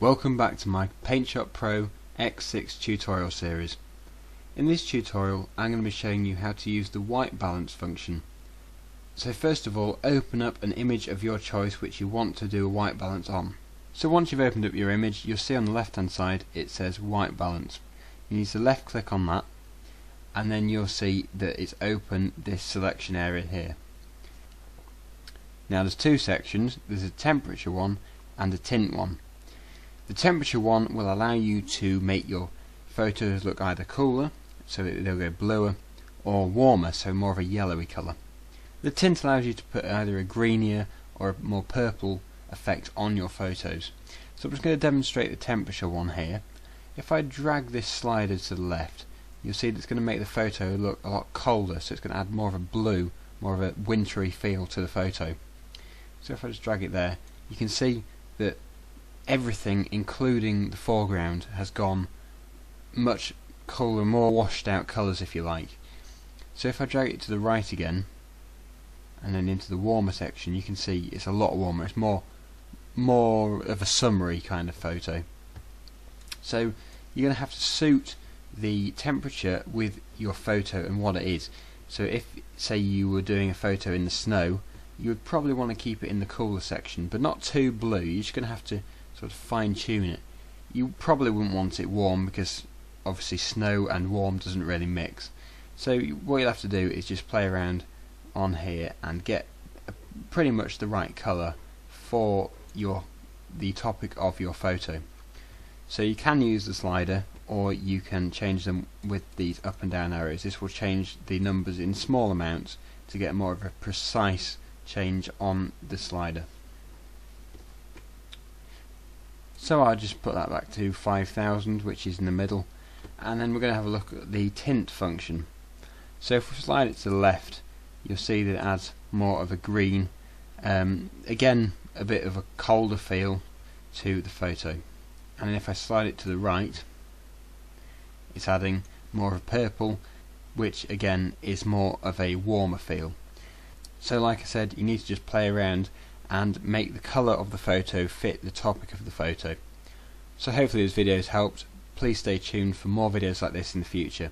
Welcome back to my PaintShop Pro X6 tutorial series. In this tutorial I'm going to be showing you how to use the white balance function. So first of all open up an image of your choice which you want to do a white balance on. So once you've opened up your image you'll see on the left hand side it says white balance. You need to left click on that and then you'll see that it's open this selection area here. Now there's two sections, there's a temperature one and a tint one. The temperature one will allow you to make your photos look either cooler, so they'll go bluer, or warmer, so more of a yellowy colour. The tint allows you to put either a greenier or a more purple effect on your photos. So I'm just going to demonstrate the temperature one here. If I drag this slider to the left, you'll see that it's going to make the photo look a lot colder, so it's going to add more of a blue, more of a wintry feel to the photo. So if I just drag it there, you can see that everything, including the foreground, has gone much cooler, more washed out colours if you like. So if I drag it to the right again, and then into the warmer section, you can see it's a lot warmer. It's more, more of a summery kind of photo. So you're going to have to suit the temperature with your photo and what it is. So if, say, you were doing a photo in the snow, you would probably want to keep it in the cooler section, but not too blue. You're just going to have to sort of fine tune it. You probably wouldn't want it warm because obviously snow and warm doesn't really mix. So what you'll have to do is just play around on here and get pretty much the right colour for your the topic of your photo. So you can use the slider or you can change them with these up and down arrows. This will change the numbers in small amounts to get more of a precise change on the slider. So I'll just put that back to 5000 which is in the middle and then we're going to have a look at the tint function. So if we slide it to the left you'll see that it adds more of a green um, again a bit of a colder feel to the photo and if I slide it to the right it's adding more of a purple which again is more of a warmer feel. So like I said, you need to just play around and make the colour of the photo fit the topic of the photo. So hopefully this video has helped. Please stay tuned for more videos like this in the future.